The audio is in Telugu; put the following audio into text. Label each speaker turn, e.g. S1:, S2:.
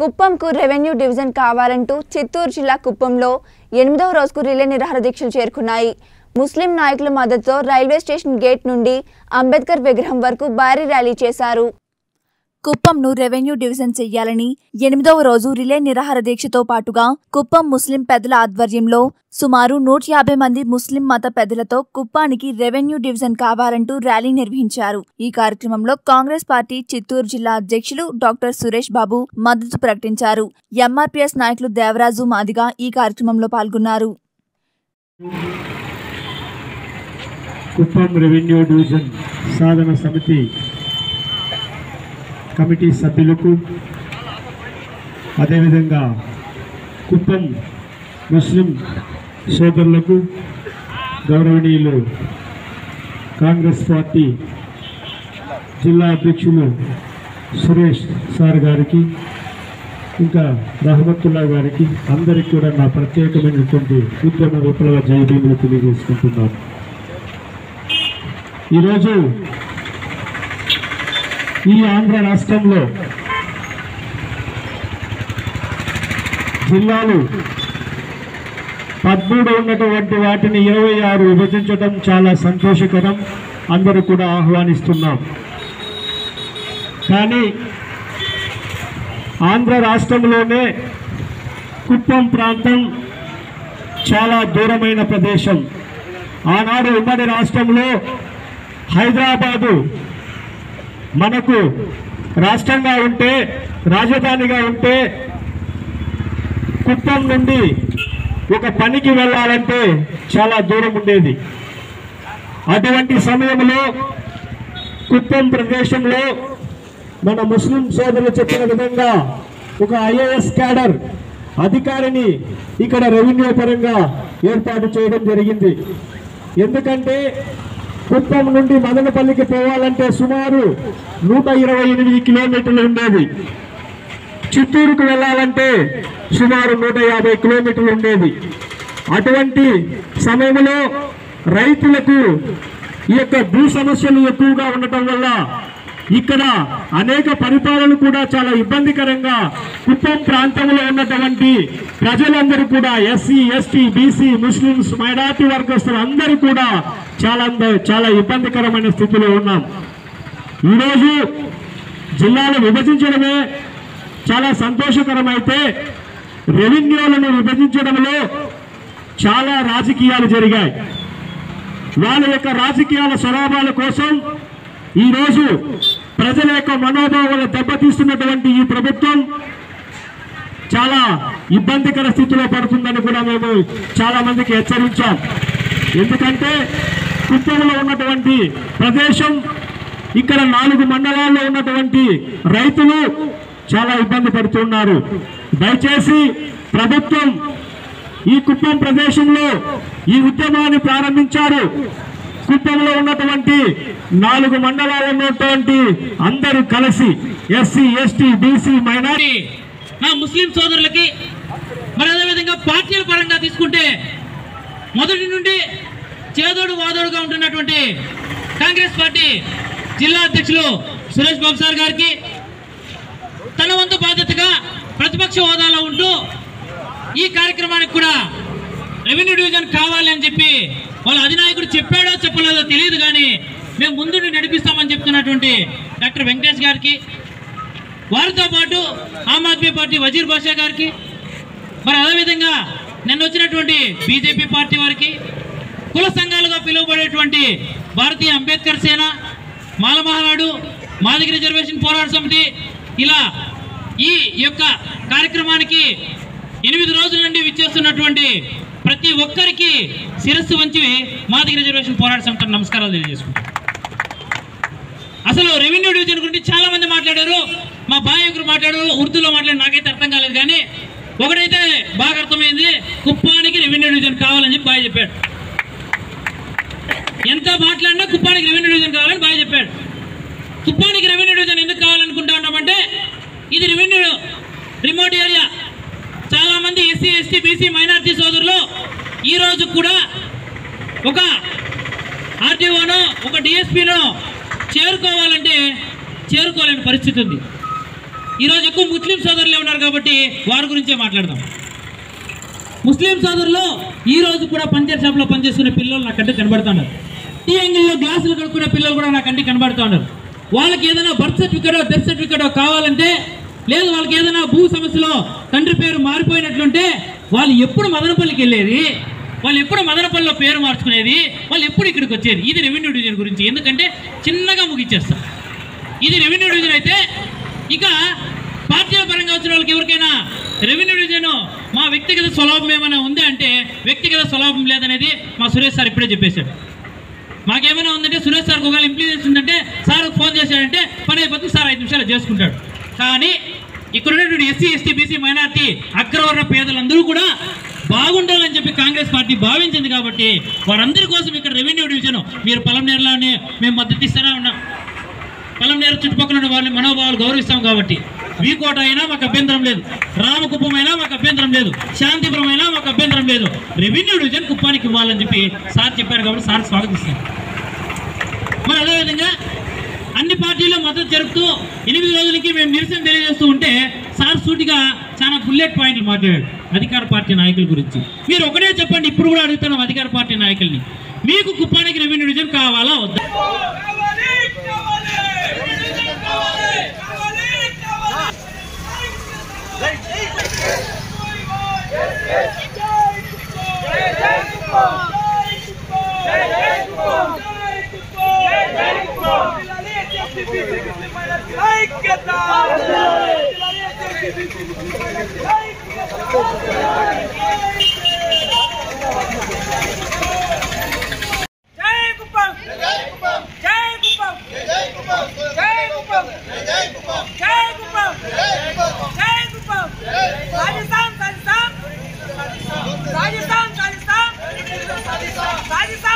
S1: కుప్పంకు రెవెన్యూ డివిజన్ కావాలంటూ చిత్తూరు జిల్లా కుప్పంలో ఎనిమిదవ రోజుకు రిలే నిరాహార దీక్షలు చేరుకున్నాయి. ముస్లిం నాయకుల మద్దతుతో రైల్వే స్టేషన్ గేట్ నుండి అంబేద్కర్ విగ్రహం వరకు భారీ ర్యాలీ చేశారు. కుప్పంను రెవెన్యూ డివిజన్ చెయ్యాలని ఎనిమిదవ రోజు రిలే నిరాహార దీక్షతో పాటుగా కుప్పం ముస్లిం పెద్దల ఆధ్వర్యంలో సుమారు నూట యాభై మంది ముస్లిం మత పెద్దలతో కుప్పానికి రెవెన్యూ డివిజన్ కావాలంటూ ర్యాలీ నిర్వహించారు. ఈ కార్యక్రమంలో కాంగ్రెస్ పార్టీ చిత్తూరు జిల్లా అధ్యక్షులు డాక్టర్ సురేష్ బాబు మద్దతు ప్రకటించారు. ఎంఆర్పీఎస్ నాయకులు దేవరాజు మాదిగా ఈ కార్యక్రమంలో పాల్గొన్నారు.
S2: కుప్పం రెవెన్యూ డివిజన్ సాధన సమితి కమిటీ సభ్యులకు అదేవిధంగా కుప్పం ముస్లిం సోదరులకు గౌరవనీయులు కాంగ్రెస్ పార్టీ జిల్లా అధ్యక్షులు సురేష్ సార్ గారికి ఇంకా రహమతుల్లా గారికి అందరికీ కూడా నా ప్రత్యేకమైనటువంటి ఉద్యమ విప్లవ జయభీములు తెలియజేసుకుంటున్నాను. ఈరోజు ఈ ఆంధ్ర రాష్ట్రంలో జిల్లాలు పద్మూడు ఉన్నటువంటి వాటిని ఇరవై ఆరు విభజించడం చాలా సంతోషకరం. అందరూ కూడా ఆహ్వానిస్తున్నాం. కానీ ఆంధ్ర రాష్ట్రంలోనే కుప్పం ప్రాంతం చాలా దూరమైన ప్రదేశం. ఆనాడు ఉమ్మడి రాష్ట్రంలో హైదరాబాదు మనకు రాష్ట్రంగా ఉంటే రాజధానిగా ఉంటే కుప్పం నుండి ఒక పనికి వెళ్ళాలంటే చాలా దూరం ఉండేది. అటువంటి సమయంలో కుప్పం ప్రదేశంలో మన ముస్లిం సోదరులు చెప్పిన విధంగా ఒక ఐఏఎస్ క్యాడర్ అధికారిని ఇక్కడ రెవెన్యూ పరంగా ఏర్పాటు చేయడం జరిగింది. ఎందుకంటే కుప్పం నుండి మదనపల్లికి పోవాలంటే సుమారు నూట ఇరవై ఎనిమిది కిలోమీటర్లు ఉండేది చిత్తూరుకు వెళ్ళాలంటే సుమారు నూట యాభై కిలోమీటర్లు ఉండేది అటువంటి సమయంలో రైతులకు ఈ యొక్క భూ సమస్యలు ఎక్కువగా ఉండటం వల్ల ఇక్కడ అనేక పరిపాలనలు కూడా చాలా ఇబ్బందికరంగా కుప్పం ప్రాంతంలో ఉన్నటువంటి ప్రజలందరూ కూడా SC ST BC Muslims minority వర్గస్తులు అందరూ కూడా చాలా చాలా ఇబ్బందికరమైన స్థితిలో ఉన్నాం. ఈరోజు జిల్లాను విభజించడమే చాలా సంతోషకరమైతే రెవెన్యూలను విభజించడంలో చాలా రాజకీయాలు జరిగాయి. వాళ్ళ యొక్క రాజకీయాల స్వలాభాల కోసం ఈరోజు ప్రజల యొక్క మనోభావాలు దెబ్బతీస్తున్నటువంటి ఈ ప్రభుత్వం చాలా ఇబ్బందికర స్థితిలో పడుతుందని కూడా మేము చాలా మందికి హెచ్చరించాం. ఎందుకంటే కుప్పంలో ఉన్నటువంటి ప్రదేశం ఇక్కడ నాలుగు మండలాల్లో ఉన్నటువంటి రైతులు చాలా ఇబ్బంది పడుతున్నారు. దయచేసి ప్రభుత్వం ఈ కుప్పం ప్రదేశంలో ఈ ఉద్యమాన్ని ప్రారంభించారు. కుప్పంలో ఉన్నటువంటి నాలుగు మండలాల్లో ఉన్నటువంటి అందరూ కలిసి ఎస్సీ ఎస్టీ బీసీ మైనారిటీ
S3: నా ముస్లిం సోదరులకి మరి అదేవిధంగా పార్టీల పరంగా తీసుకుంటే మొదటి నుండి చేదోడు వాదోడుగా ఉంటున్నటువంటి కాంగ్రెస్ పార్టీ జిల్లా అధ్యక్షులు సురేష్ బాబు సార్ గారికి తన వంతు బాధ్యతగా ప్రతిపక్ష హోదాలో ఉంటూ ఈ కార్యక్రమానికి కూడా రెవెన్యూ డివిజన్ కావాలి అని చెప్పి వాళ్ళ అధినాయకుడు చెప్పాడో చెప్పలేదో తెలియదు కానీ మేము ముందుండి నడిపిస్తామని చెప్తున్నటువంటి డాక్టర్ వెంకటేష్ గారికి వారితో పాటు ఆమ్ ఆద్మీ పార్టీ వజీర్ బాషా గారికి మరి అదేవిధంగా నిన్న వచ్చినటువంటి బీజేపీ పార్టీ వారికి కుల సంఘాలుగా పిలువబడేటువంటి భారతీయ అంబేద్కర్ సేన మాలమహానాడు మాదిగ రిజర్వేషన్ పోరాట సమితి ఇలా ఈ యొక్క కార్యక్రమానికి ఎనిమిది రోజుల నుండి విచ్చేస్తున్నటువంటి ప్రతి ఒక్కరికి శిరస్సు వంచి మాదిగ రిజర్వేషన్ పోరాట సమితి నమస్కారాలు తెలియజేసుకుంటాం అసలు రెవెన్యూ డివిజన్ గురించి చాలా మంది మాట్లాడారు. మా బాయకులు మాట్లాడారు ఉర్దూలో మాట్లాడి నాకైతే అర్థం కాలేదు కానీ ఒకడైతే బాగా అర్థమైంది కుప్పానికి రెవెన్యూ డివిజన్ కావాలని చెప్పి బాగా చెప్పాడు. ఎంత మాట్లాడినా కుప్పానికి రెవెన్యూ డివిజన్ కావాలని బాగా చెప్పాడు. కుప్పానికి రెవెన్యూ డివిజన్ ఎందుకు కావాలనుకుంటా ఉన్నామంటే ఇది రెవెన్యూ రిమోట్ ఏరియా. చాలా మంది ఎస్సీ ఎస్టీ బీసీ మైనార్టీ సోదరులు ఈ రోజు కూడా ఒక ఆర్టీఓను ఒక డిఎస్పీను చేరుకోవాలంటే చేరుకోలేని పరిస్థితి ఉంది. ఈరోజు ఎక్కువ ముస్లిం సోదరులే ఉన్నారు కాబట్టి వారి గురించే మాట్లాడదాం. ముస్లిం సోదరులు ఈరోజు కూడా పంచర్ షాప్లో పనిచేసుకునే పిల్లలు నా కంటికి కనబడుతున్నారు టీ అంగిల్లో గ్లాసులు కడుక్కునే పిల్లలు కూడా నా కంటికి కనబడుతున్నారు వాళ్ళకి ఏదైనా బర్త్ సర్టిఫికేటో డెత్ సర్టిఫికేటో కావాలంటే లేదు వాళ్ళకి ఏదైనా భూ సమస్యలో తండ్రి పేరు మారిపోయినట్లుంటే వాళ్ళు ఎప్పుడు మదనపల్లికి వెళ్ళేది? వాళ్ళు ఎప్పుడు మదనపల్లిలో పేరు మార్చుకునేది వాళ్ళు ఎప్పుడు ఇక్కడికి వచ్చేది? ఇది రెవెన్యూ డివిజన్ గురించి. ఎందుకంటే చిన్నగా ముగిచ్చేస్తాం. ఇది రెవెన్యూ డివిజన్ అయితే ఇక పార్టీల పరంగా వచ్చిన వాళ్ళకి ఎవరికైనా రెవెన్యూ డివిజన్ మా వ్యక్తిగత స్వలాభం ఏమైనా ఉంది అంటే వ్యక్తిగత స్వలాభం లేదనేది మా సురేష్ సార్ ఇప్పుడే చెప్పేశాడు. మాకేమైనా ఉందంటే సురేష్ సార్కి ఒకవేళ ఇంప్లిమెంట్ ఉందంటే సార్ ఫోన్ చేశాడంటే పని అయిపోతుంది సార్ ఐదు నిమిషాలు చేసుకుంటాడు. కానీ ఇక్కడ ఉన్నటువంటి ఎస్సీ ఎస్టీ బీసీ మైనార్టీ అగ్రవర్ణ పేదలందరూ కూడా బాగుండాలని చెప్పి కాంగ్రెస్ పార్టీ భావించింది కాబట్టి వారందరి కోసం ఇక్కడ రెవెన్యూ డివిజన్ మీరు పొలంనేరులోనే మేము మద్దతు ఇస్తూనే ఉన్నాం. పొలంనేరు చుట్టుపక్కల ఉన్న వాళ్ళని మనోభావాలు గౌరవిస్తాం కాబట్టి. వీకోట అయినా మాకు అభ్యంతరం లేదు. రామకుప్పం అయినా మాకు అభ్యంతరం లేదు. శాంతిపురం అయినా మాకు అభ్యంతరం లేదు. రెవెన్యూ డివిజన్ కుప్పానికి ఇవ్వాలని చెప్పి సార్ చెప్పారు కాబట్టి సార్ స్వాగతిస్తాను. మరి అదేవిధంగా అన్ని పార్టీలు మద్దతు జరుపుతూ ఎనిమిది రోజులకి మేము నిరసన తెలియజేస్తూ ఉంటే సార్ సూటిగా చాలా బుల్లెట్ పాయింట్లు మాట్లాడాడు అధికార పార్టీ నాయకుల గురించి. మీరు ఒకటే చెప్పండి ఇప్పుడు కూడా అడుగుతున్నాం అధికార పార్టీ నాయకుల్ని. మీకు కుప్పానికి రెవెన్యూ డివిజన్ కావాలా వద్దా?
S4: Vai, vai.